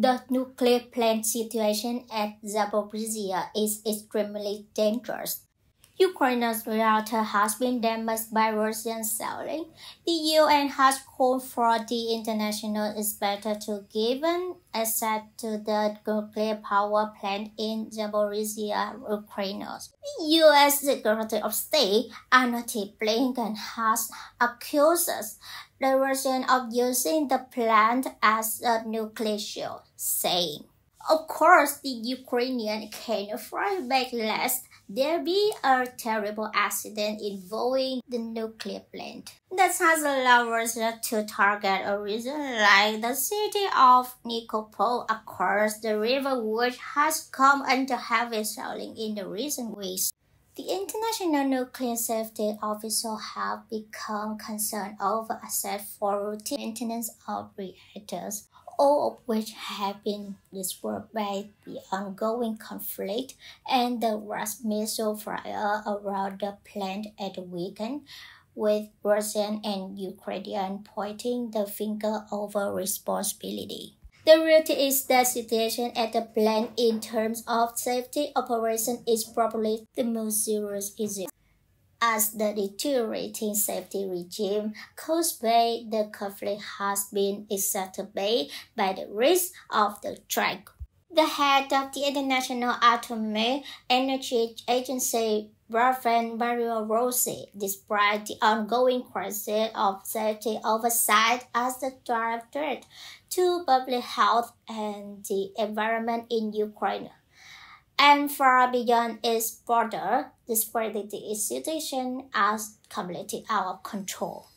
The nuclear plant situation at Zaporizhzhia is extremely dangerous. Ukraine's water has been damaged by Russian shelling. The UN has called for the international inspector to give an access to the nuclear power plant in Zaporizhzhia, Ukraine. The U.S. Secretary of State Antony Blinken has accused the Russians of using the plant as a nuclear shield, saying, "Of course, the Ukrainian can fight back lest there be a terrible accident involving the nuclear plant. That has allowed Russia to target a region like the city of Nikopol across the river which has come under heavy shelling in the recent weeks. The international nuclear safety officials have become concerned over access for routine maintenance of reactors all of which have been disrupted by the ongoing conflict and the Russian missile fire around the plant at the weekend, with Russian and Ukrainian pointing the finger over responsibility. The reality is that situation at the plant in terms of safety operation is probably the most serious issue as the deteriorating safety regime caused by the conflict has been exacerbated by the risk of the strike. The head of the International Atomic Energy Agency, Rafael Mariano Grossi, described the ongoing crisis of safety oversight as the direct threat to public health and the environment in Ukraine and far beyond its border, discredited the situation as completely out of control.